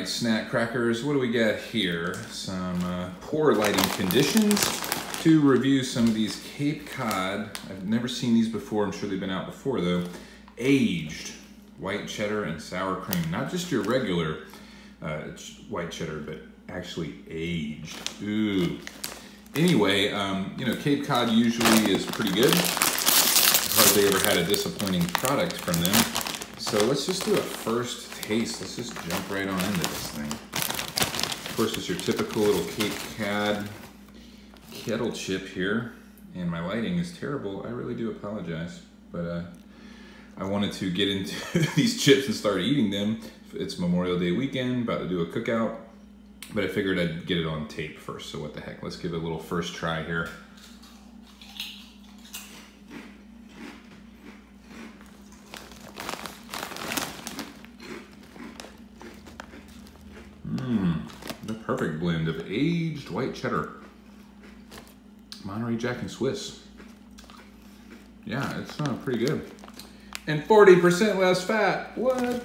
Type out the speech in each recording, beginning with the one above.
right, snack crackers. What do we got here? Some uh, poor lighting conditions. To review some of these Cape Cod. I've never seen these before. I'm sure they've been out before though. Aged white cheddar and sour cream. Not just your regular uh, white cheddar, but actually aged. Ooh. Anyway, um, you know, Cape Cod usually is pretty good. Hardly ever had a disappointing product from them. So let's just do a first taste. Let's just jump right on into this thing. Of course, it's your typical little Cape Cod kettle chip here. And my lighting is terrible. I really do apologize. But uh, I wanted to get into these chips and start eating them. It's Memorial Day weekend, about to do a cookout. But I figured I'd get it on tape first, so what the heck. Let's give it a little first try here. Mmm, the perfect blend of aged white cheddar. Monterey Jack and Swiss. Yeah, it's uh, pretty good. And 40% less fat, what?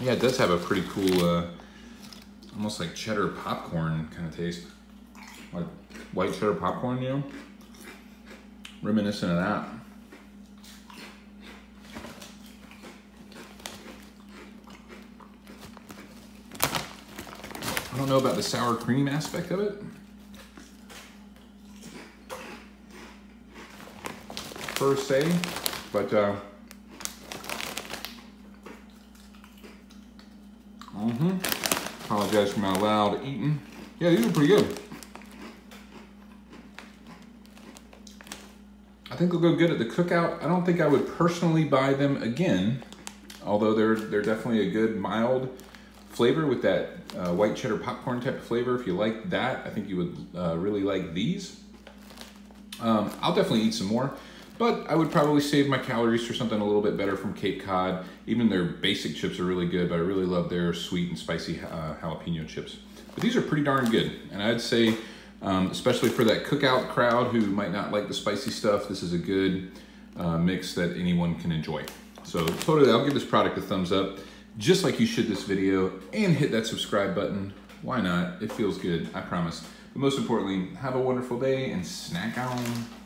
Yeah, it does have a pretty cool uh, almost like cheddar popcorn kind of taste. Like white cheddar popcorn, you know? Reminiscent of that. I don't know about the sour cream aspect of it. Per se, but uh, mm-hmm. Apologize for my loud eating. Yeah, these are pretty good. I think they'll go good at the cookout. I don't think I would personally buy them again, although they're they're definitely a good mild flavor with that uh, white cheddar popcorn type of flavor. If you like that, I think you would uh, really like these. Um, I'll definitely eat some more. But I would probably save my calories for something a little bit better from Cape Cod. Even their basic chips are really good, but I really love their sweet and spicy uh, jalapeno chips. But these are pretty darn good. And I'd say, um, especially for that cookout crowd who might not like the spicy stuff, this is a good uh, mix that anyone can enjoy. So totally, I'll give this product a thumbs up, just like you should this video, and hit that subscribe button. Why not? It feels good, I promise. But most importantly, have a wonderful day and snack on.